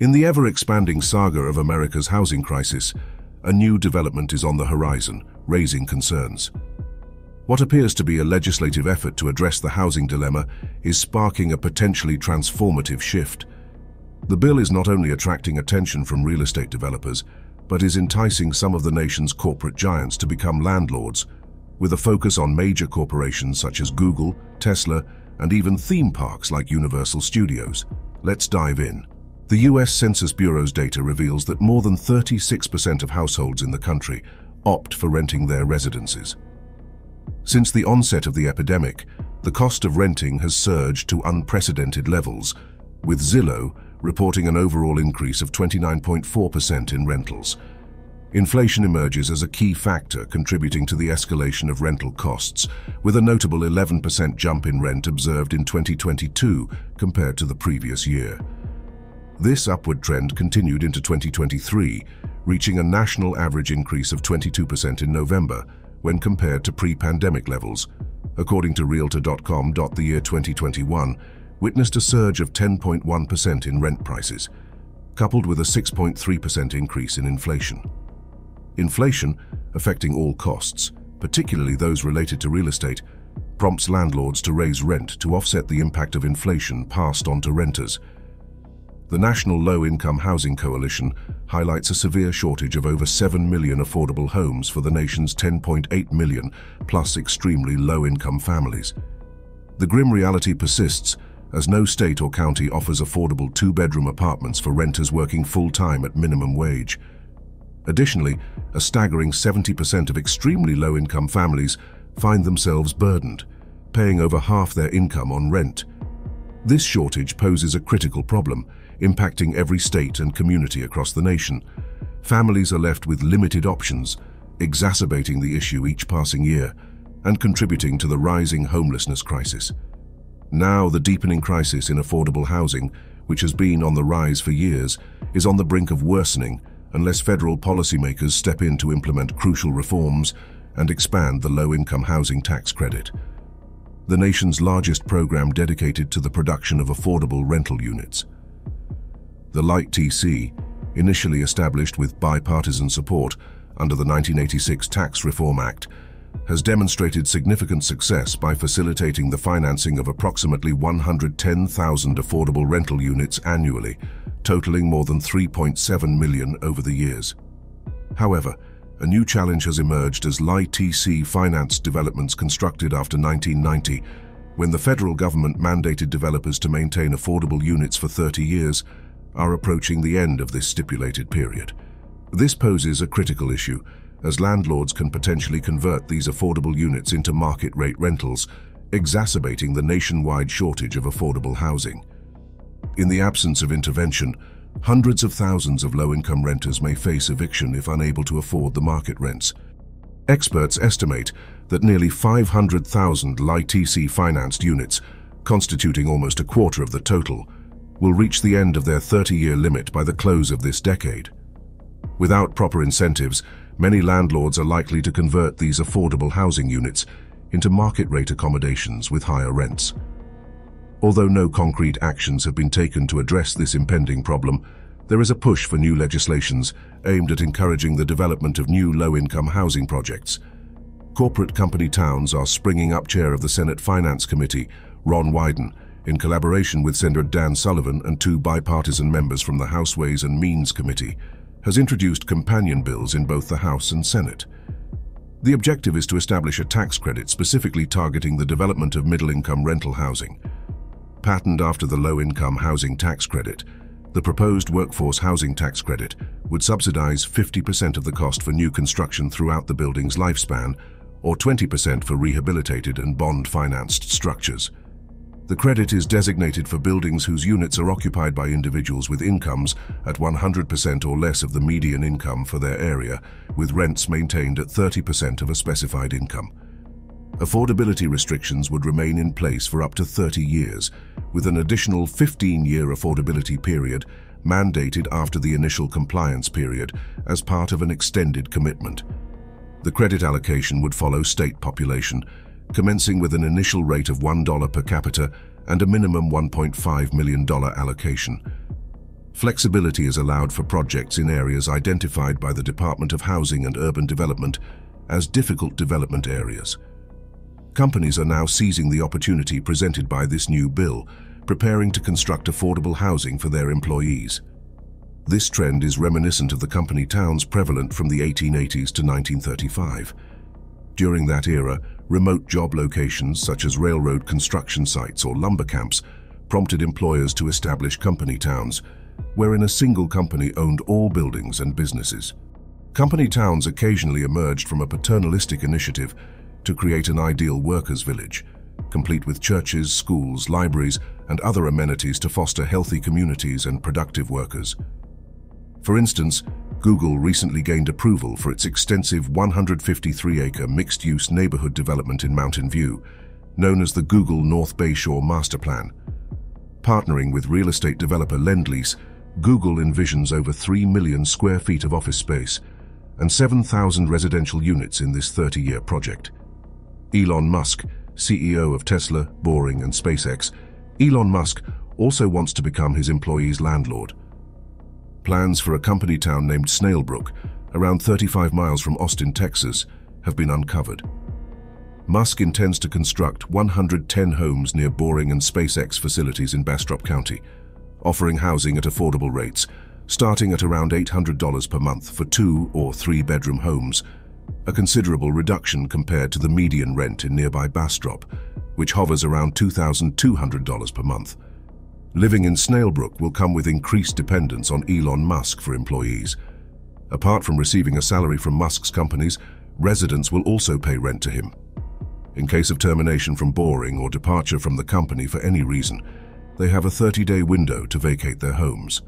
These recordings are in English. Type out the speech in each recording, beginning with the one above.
In the ever-expanding saga of America's housing crisis, a new development is on the horizon, raising concerns. What appears to be a legislative effort to address the housing dilemma is sparking a potentially transformative shift. The bill is not only attracting attention from real estate developers, but is enticing some of the nation's corporate giants to become landlords, with a focus on major corporations such as Google, Tesla, and even theme parks like Universal Studios. Let's dive in. The US Census Bureau's data reveals that more than 36% of households in the country opt for renting their residences. Since the onset of the epidemic, the cost of renting has surged to unprecedented levels, with Zillow reporting an overall increase of 29.4% in rentals. Inflation emerges as a key factor contributing to the escalation of rental costs, with a notable 11% jump in rent observed in 2022 compared to the previous year. This upward trend continued into 2023, reaching a national average increase of 22% in November when compared to pre-pandemic levels. According to Realtor.com, the year 2021 witnessed a surge of 10.1% in rent prices, coupled with a 6.3% increase in inflation. Inflation, affecting all costs, particularly those related to real estate, prompts landlords to raise rent to offset the impact of inflation passed on to renters. The National Low-Income Housing Coalition highlights a severe shortage of over 7 million affordable homes for the nation's 10.8 million plus extremely low-income families. The grim reality persists as no state or county offers affordable two-bedroom apartments for renters working full-time at minimum wage. Additionally, a staggering 70% of extremely low-income families find themselves burdened, paying over half their income on rent. This shortage poses a critical problem, impacting every state and community across the nation. Families are left with limited options, exacerbating the issue each passing year and contributing to the rising homelessness crisis. Now the deepening crisis in affordable housing, which has been on the rise for years, is on the brink of worsening unless federal policymakers step in to implement crucial reforms and expand the low-income housing tax credit. The nation's largest program dedicated to the production of affordable rental units. The LIHTC, initially established with bipartisan support under the 1986 Tax Reform Act, has demonstrated significant success by facilitating the financing of approximately 110,000 affordable rental units annually totaling more than 3.7 million over the years. However, a new challenge has emerged as LITC financed developments constructed after 1990, when the federal government mandated developers to maintain affordable units for 30 years, are approaching the end of this stipulated period. This poses a critical issue, as landlords can potentially convert these affordable units into market-rate rentals, exacerbating the nationwide shortage of affordable housing. In the absence of intervention, hundreds of thousands of low-income renters may face eviction if unable to afford the market rents. Experts estimate that nearly 500,000 LITC-financed units, constituting almost a quarter of the total, will reach the end of their 30-year limit by the close of this decade. Without proper incentives, many landlords are likely to convert these affordable housing units into market-rate accommodations with higher rents. Although no concrete actions have been taken to address this impending problem, there is a push for new legislations aimed at encouraging the development of new low-income housing projects. Corporate company towns are springing up chair of the Senate Finance Committee, Ron Wyden, in collaboration with Senator Dan Sullivan and two bipartisan members from the House Ways and Means Committee, has introduced companion bills in both the House and Senate. The objective is to establish a tax credit specifically targeting the development of middle-income rental housing. Patterned after the low-income housing tax credit, the proposed workforce housing tax credit would subsidize 50% of the cost for new construction throughout the building's lifespan or 20% for rehabilitated and bond-financed structures. The credit is designated for buildings whose units are occupied by individuals with incomes at 100% or less of the median income for their area, with rents maintained at 30% of a specified income. Affordability restrictions would remain in place for up to 30 years, with an additional 15-year affordability period mandated after the initial compliance period as part of an extended commitment. The credit allocation would follow state population, commencing with an initial rate of $1 per capita and a minimum $1.5 million allocation. Flexibility is allowed for projects in areas identified by the Department of Housing and Urban Development as difficult development areas. Companies are now seizing the opportunity presented by this new bill, preparing to construct affordable housing for their employees. This trend is reminiscent of the company towns prevalent from the 1880s to 1935. During that era, remote job locations such as railroad construction sites or lumber camps prompted employers to establish company towns, wherein a single company owned all buildings and businesses. Company towns occasionally emerged from a paternalistic initiative to create an ideal workers' village, complete with churches, schools, libraries, and other amenities to foster healthy communities and productive workers. For instance, Google recently gained approval for its extensive 153-acre mixed-use neighborhood development in Mountain View, known as the Google North Bayshore Master Plan. Partnering with real estate developer Lendlease, Google envisions over 3 million square feet of office space and 7,000 residential units in this 30-year project. Elon Musk, CEO of Tesla, Boring and SpaceX, Elon Musk also wants to become his employees' landlord. Plans for a company town named Snailbrook, around 35 miles from Austin, Texas, have been uncovered. Musk intends to construct 110 homes near Boring and SpaceX facilities in Bastrop County, offering housing at affordable rates, starting at around $800 per month for two or three-bedroom homes a considerable reduction compared to the median rent in nearby Bastrop, which hovers around $2,200 per month. Living in Snailbrook will come with increased dependence on Elon Musk for employees. Apart from receiving a salary from Musk's companies, residents will also pay rent to him. In case of termination from Boring or departure from the company for any reason, they have a 30-day window to vacate their homes.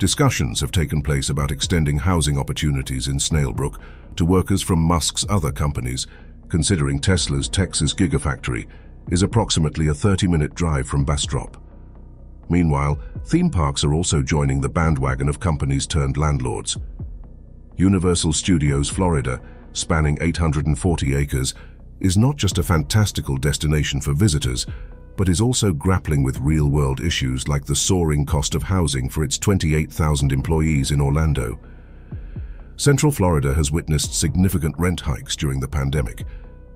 Discussions have taken place about extending housing opportunities in Snailbrook to workers from Musk's other companies, considering Tesla's Texas Gigafactory is approximately a 30-minute drive from Bastrop. Meanwhile, theme parks are also joining the bandwagon of companies turned landlords. Universal Studios Florida, spanning 840 acres, is not just a fantastical destination for visitors, but is also grappling with real-world issues like the soaring cost of housing for its 28,000 employees in Orlando. Central Florida has witnessed significant rent hikes during the pandemic,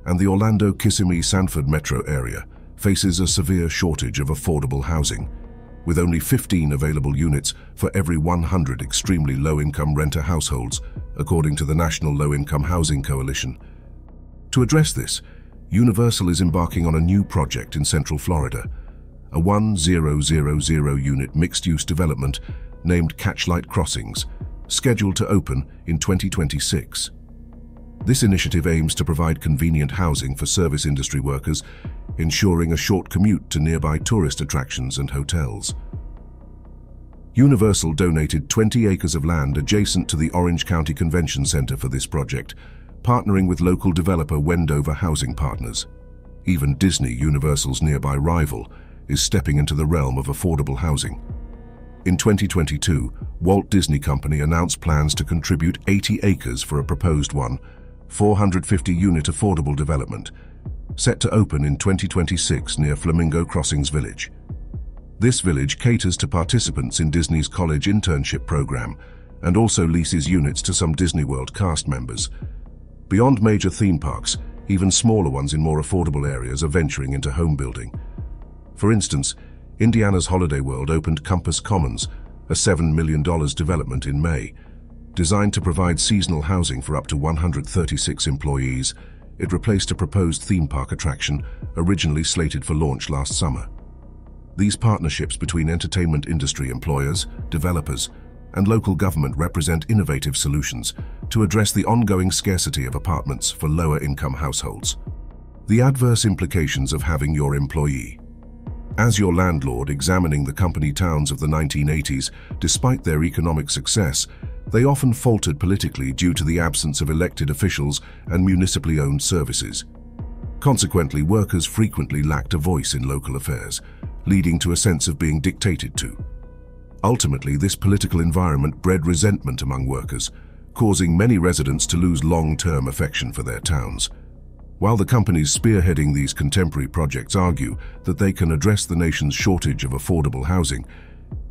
and the Orlando-Kissimmee-Sanford metro area faces a severe shortage of affordable housing, with only 15 available units for every 100 extremely low-income renter households, according to the National Low-Income Housing Coalition. To address this, Universal is embarking on a new project in Central Florida, a 1000 unit mixed-use development named Catchlight Crossings, scheduled to open in 2026. This initiative aims to provide convenient housing for service industry workers, ensuring a short commute to nearby tourist attractions and hotels. Universal donated 20 acres of land adjacent to the Orange County Convention Center for this project, partnering with local developer Wendover Housing Partners. Even Disney, Universal's nearby rival, is stepping into the realm of affordable housing. In 2022, Walt Disney Company announced plans to contribute 80 acres for a proposed one, 450-unit affordable development, set to open in 2026 near Flamingo Crossings Village. This village caters to participants in Disney's college internship program and also leases units to some Disney World cast members. Beyond major theme parks, even smaller ones in more affordable areas are venturing into home building. For instance, Indiana's Holiday World opened Compass Commons, a $7 million development in May. Designed to provide seasonal housing for up to 136 employees, it replaced a proposed theme park attraction originally slated for launch last summer. These partnerships between entertainment industry employers, developers, and local government represent innovative solutions to address the ongoing scarcity of apartments for lower-income households. The adverse implications of having your employee as your landlord examining the company towns of the 1980s, despite their economic success, they often faltered politically due to the absence of elected officials and municipally owned services. Consequently, workers frequently lacked a voice in local affairs, leading to a sense of being dictated to. Ultimately, this political environment bred resentment among workers, causing many residents to lose long-term affection for their towns. While the companies spearheading these contemporary projects argue that they can address the nation's shortage of affordable housing,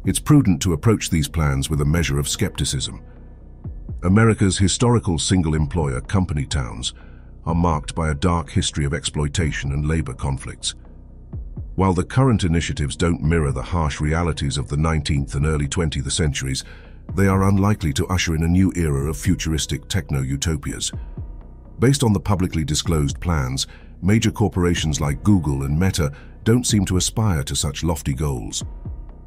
it's prudent to approach these plans with a measure of skepticism. America's historical single-employer company towns are marked by a dark history of exploitation and labor conflicts. While the current initiatives don't mirror the harsh realities of the 19th and early 20th centuries, they are unlikely to usher in a new era of futuristic techno-utopias. Based on the publicly disclosed plans, major corporations like Google and Meta don't seem to aspire to such lofty goals.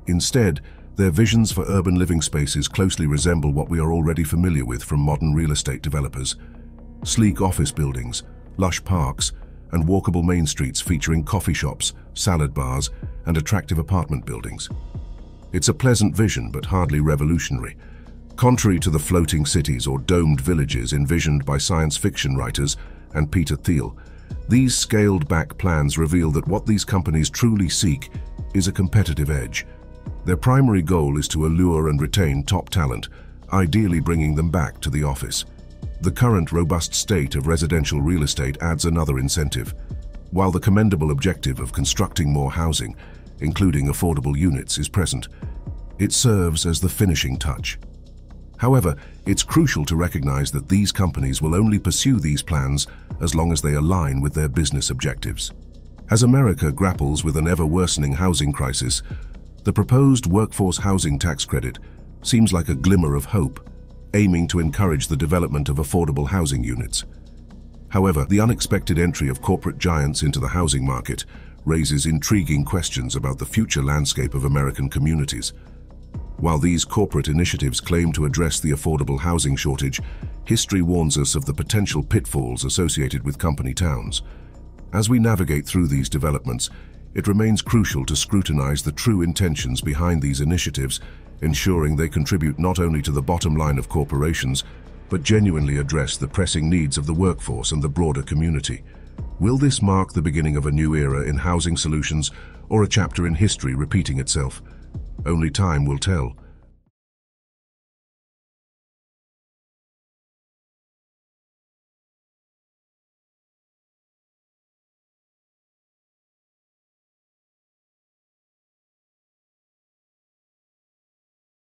Instead, their visions for urban living spaces closely resemble what we are already familiar with from modern real estate developers. Sleek office buildings, lush parks, and walkable main streets featuring coffee shops, salad bars, and attractive apartment buildings. It's a pleasant vision, but hardly revolutionary. Contrary to the floating cities or domed villages envisioned by science fiction writers and Peter Thiel, these scaled-back plans reveal that what these companies truly seek is a competitive edge. Their primary goal is to allure and retain top talent, ideally bringing them back to the office. The current robust state of residential real estate adds another incentive. While the commendable objective of constructing more housing, including affordable units, is present, it serves as the finishing touch. However, it's crucial to recognize that these companies will only pursue these plans as long as they align with their business objectives. As America grapples with an ever-worsening housing crisis, the proposed workforce housing tax credit seems like a glimmer of hope, aiming to encourage the development of affordable housing units. However, the unexpected entry of corporate giants into the housing market raises intriguing questions about the future landscape of American communities. While these corporate initiatives claim to address the affordable housing shortage, history warns us of the potential pitfalls associated with company towns. As we navigate through these developments, it remains crucial to scrutinize the true intentions behind these initiatives, ensuring they contribute not only to the bottom line of corporations, but genuinely address the pressing needs of the workforce and the broader community. Will this mark the beginning of a new era in housing solutions or a chapter in history repeating itself? Only time will tell.